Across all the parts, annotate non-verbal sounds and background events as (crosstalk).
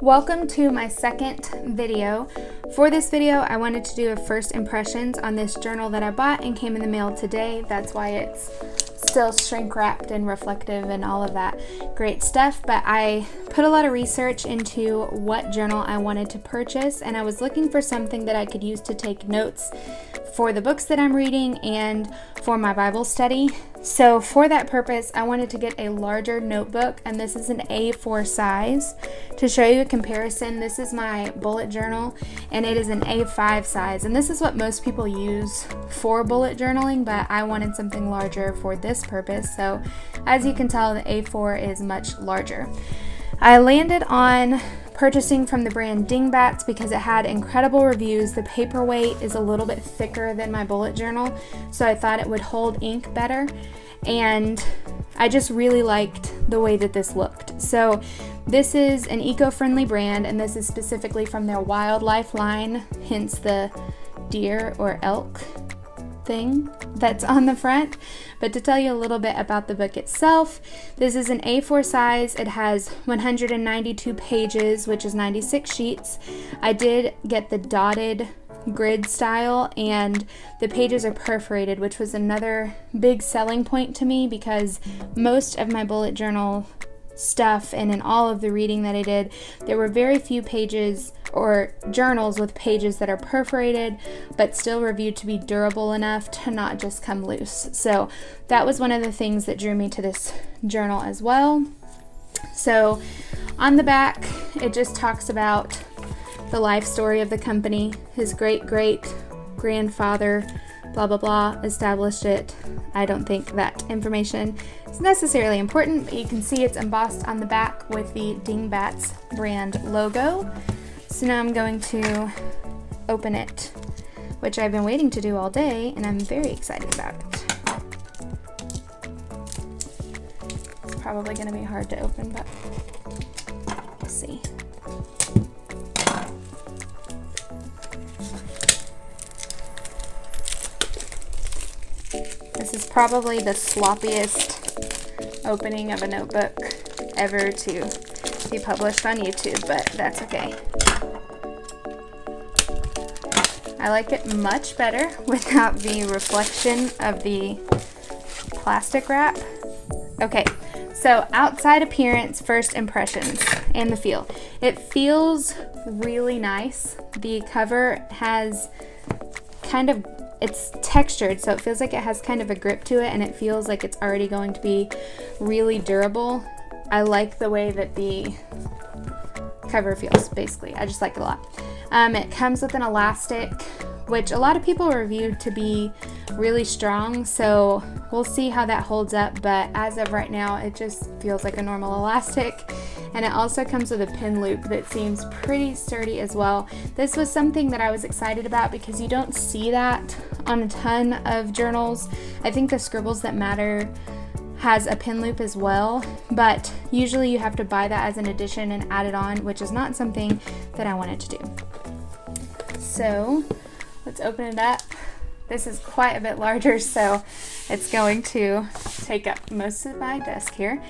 Welcome to my second video. For this video, I wanted to do a first impressions on this journal that I bought and came in the mail today. That's why it's still shrink wrapped and reflective and all of that great stuff. But I put a lot of research into what journal I wanted to purchase and I was looking for something that I could use to take notes for the books that I'm reading and for my Bible study. So for that purpose, I wanted to get a larger notebook and this is an A4 size. To show you a comparison, this is my bullet journal and it is an A5 size and this is what most people use for bullet journaling, but I wanted something larger for this purpose. So as you can tell, the A4 is much larger. I landed on purchasing from the brand Dingbats because it had incredible reviews. The paperweight is a little bit thicker than my bullet journal, so I thought it would hold ink better. And I just really liked the way that this looked. So this is an eco-friendly brand and this is specifically from their wildlife line, hence the deer or elk thing that's on the front. But to tell you a little bit about the book itself, this is an A4 size. It has 192 pages, which is 96 sheets. I did get the dotted grid style and the pages are perforated which was another big selling point to me because most of my bullet journal stuff and in all of the reading that I did, there were very few pages or journals with pages that are perforated but still reviewed to be durable enough to not just come loose. So that was one of the things that drew me to this journal as well. So on the back, it just talks about the life story of the company, his great great grandfather blah blah blah established it. I don't think that information is necessarily important, but you can see it's embossed on the back with the Dingbats brand logo. So now I'm going to open it, which I've been waiting to do all day, and I'm very excited about it. It's probably going to be hard to open, but we'll see. Probably the sloppiest opening of a notebook ever to be published on YouTube, but that's okay. I like it much better (laughs) without the reflection of the plastic wrap. Okay, so outside appearance, first impressions, and the feel. It feels really nice. The cover has kind of it's textured so it feels like it has kind of a grip to it and it feels like it's already going to be really durable. I like the way that the cover feels basically. I just like it a lot. Um, it comes with an elastic which a lot of people reviewed to be really strong so we'll see how that holds up but as of right now it just feels like a normal elastic and it also comes with a pin loop that seems pretty sturdy as well. This was something that I was excited about because you don't see that on a ton of journals. I think the Scribbles That Matter has a pin loop as well, but usually you have to buy that as an addition and add it on, which is not something that I wanted to do. So let's open it up. This is quite a bit larger, so it's going to take up most of my desk here.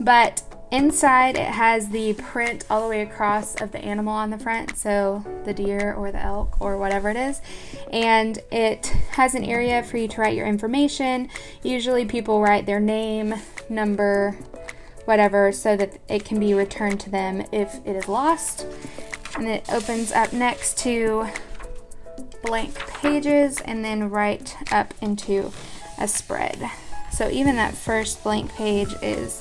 But Inside it has the print all the way across of the animal on the front, so the deer or the elk or whatever it is. And it has an area for you to write your information. Usually people write their name, number, whatever, so that it can be returned to them if it is lost. And it opens up next to blank pages and then right up into a spread. So even that first blank page is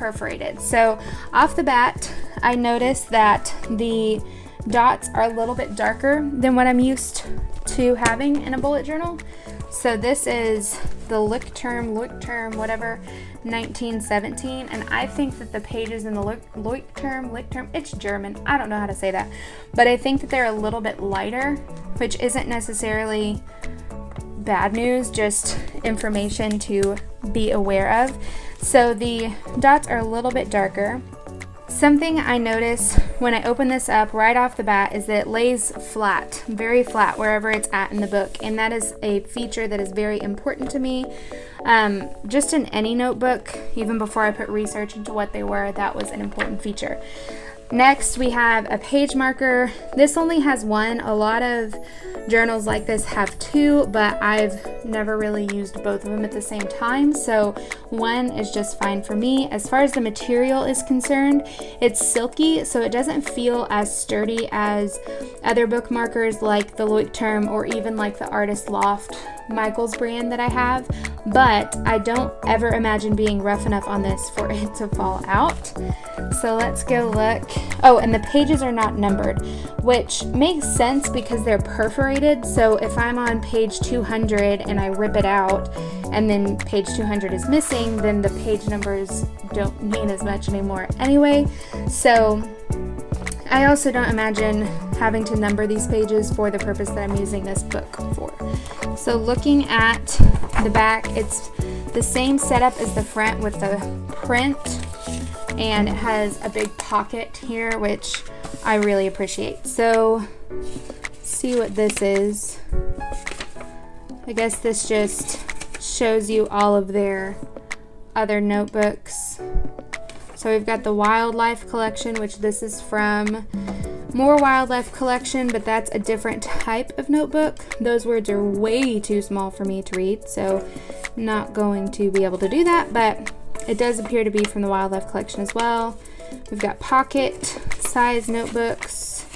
perforated. So off the bat, I noticed that the dots are a little bit darker than what I'm used to having in a bullet journal. So this is the Leuchtturm, Leuchtturm, whatever, 1917. And I think that the pages in the Leuchtturm, Leuchtturm, it's German. I don't know how to say that. But I think that they're a little bit lighter, which isn't necessarily bad news, just information to be aware of. So the dots are a little bit darker. Something I notice when I open this up right off the bat is that it lays flat, very flat wherever it's at in the book. And that is a feature that is very important to me. Um, just in any notebook, even before I put research into what they were, that was an important feature. Next, we have a page marker. This only has one. A lot of journals like this have two, but I've never really used both of them at the same time. So one is just fine for me. As far as the material is concerned, it's silky, so it doesn't feel as sturdy as other book markers like the Leuchtturm or even like the Artist Loft Michaels brand that I have, but I don't ever imagine being rough enough on this for (laughs) it to fall out. So let's go look. Oh, and the pages are not numbered, which makes sense because they're perforated. So if I'm on page 200 and I rip it out and then page 200 is missing, then the page numbers don't mean as much anymore anyway. So I also don't imagine having to number these pages for the purpose that I'm using this book for. So looking at the back, it's the same setup as the front with the print and it has a big pocket here which I really appreciate. So see what this is. I guess this just shows you all of their other notebooks so we've got the wildlife collection, which this is from More Wildlife Collection, but that's a different type of notebook. Those words are way too small for me to read, so not going to be able to do that, but it does appear to be from the wildlife collection as well. We've got pocket size notebooks.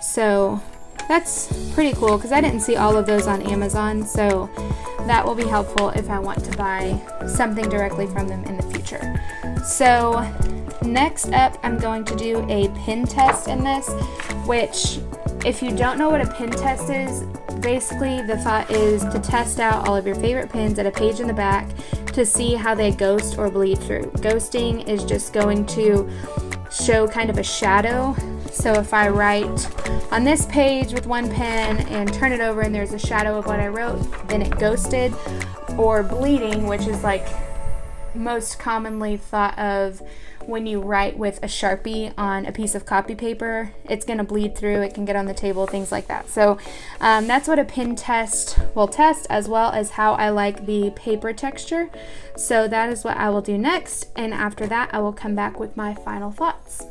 So that's pretty cool because I didn't see all of those on Amazon. So that will be helpful if I want to buy something directly from them in the future. So next up, I'm going to do a pin test in this, which if you don't know what a pin test is, basically the thought is to test out all of your favorite pins at a page in the back to see how they ghost or bleed through. Ghosting is just going to show kind of a shadow. So if I write on this page with one pen and turn it over and there's a shadow of what I wrote, then it ghosted. Or bleeding, which is like most commonly thought of when you write with a sharpie on a piece of copy paper. It's going to bleed through it can get on the table things like that. So um, that's what a pin test will test as well as how I like the paper texture. So that is what I will do next and after that I will come back with my final thoughts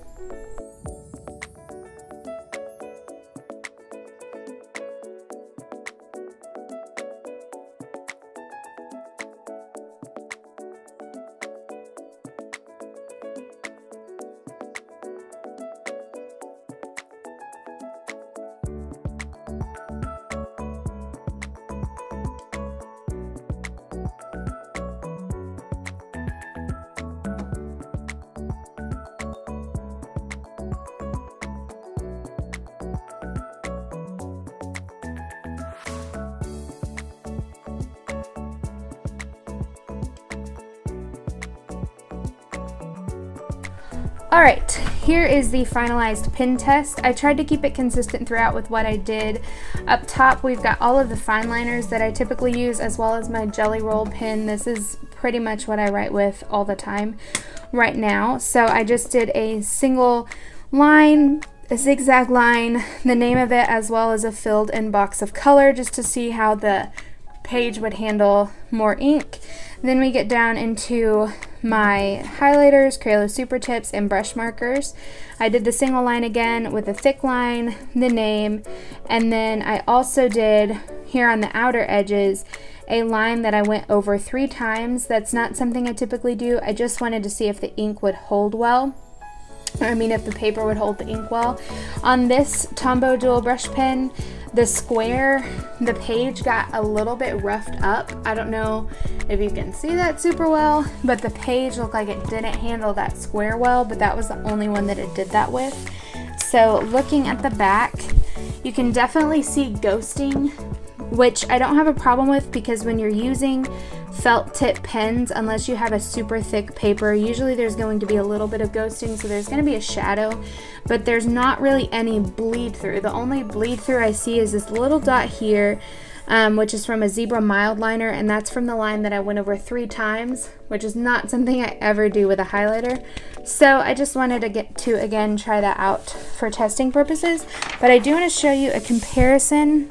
Alright, here is the finalized pin test. I tried to keep it consistent throughout with what I did. Up top we've got all of the fine liners that I typically use as well as my Gelly Roll pin. This is pretty much what I write with all the time right now. So I just did a single line, a zigzag line, the name of it as well as a filled in box of color just to see how the page would handle more ink. Then we get down into my highlighters, Crayola Super Tips, and brush markers. I did the single line again with a thick line, the name, and then I also did here on the outer edges a line that I went over three times. That's not something I typically do. I just wanted to see if the ink would hold well. I mean if the paper would hold the ink well. On this Tombow dual brush pen, the square, the page got a little bit roughed up. I don't know if you can see that super well, but the page looked like it didn't handle that square well, but that was the only one that it did that with. So looking at the back, you can definitely see ghosting, which I don't have a problem with because when you're using felt tip pens, unless you have a super thick paper, usually there's going to be a little bit of ghosting, so there's going to be a shadow, but there's not really any bleed through. The only bleed through I see is this little dot here, um, which is from a Zebra Mildliner, and that's from the line that I went over three times, which is not (laughs) something I ever do with a highlighter. So I just wanted to get to, again, try that out for testing purposes, but I do want to show you a comparison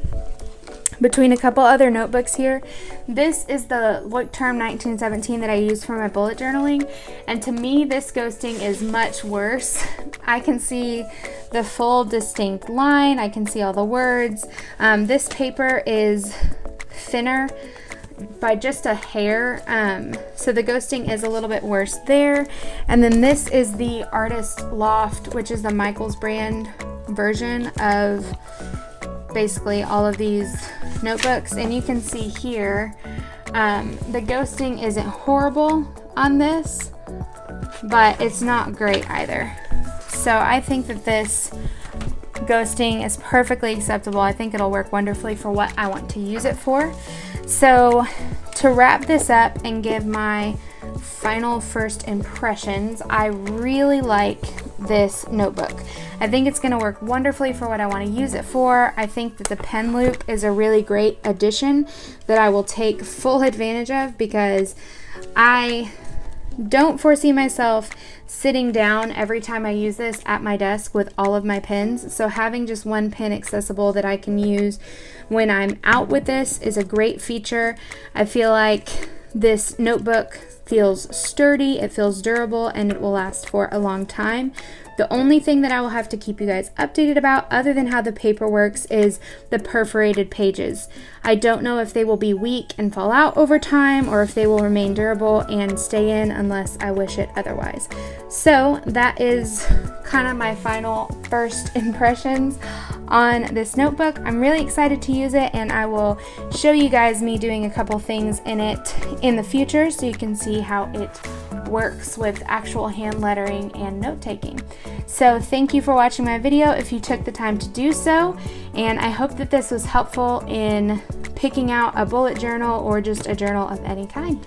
between a couple other notebooks here. This is the Leuchtturm 1917 that I use for my bullet journaling, and to me this ghosting is much worse I can see the full distinct line. I can see all the words. Um, this paper is thinner by just a hair. Um, so the ghosting is a little bit worse there. And then this is the Artist Loft, which is the Michaels brand version of basically all of these notebooks. And you can see here, um, the ghosting isn't horrible on this, but it's not great either. So I think that this ghosting is perfectly acceptable. I think it'll work wonderfully for what I want to use it for. So to wrap this up and give my final first impressions, I really like this notebook. I think it's going to work wonderfully for what I want to use it for. I think that the pen loop is a really great addition that I will take full advantage of because I don't foresee myself sitting down every time I use this at my desk with all of my pens. So having just one pen accessible that I can use when I'm out with this is a great feature. I feel like this notebook feels sturdy, it feels durable, and it will last for a long time. The only thing that I will have to keep you guys updated about, other than how the paper works, is the perforated pages. I don't know if they will be weak and fall out over time or if they will remain durable and stay in unless I wish it otherwise. So that is kind of my final first (laughs) impressions on this notebook. I'm really excited to use it and I will show you guys me doing a couple things in it in the future so you can see how it works with actual hand lettering and note taking. So thank you for watching my video if you took the time to do so and I hope that this was helpful in picking out a bullet journal or just a journal of any kind.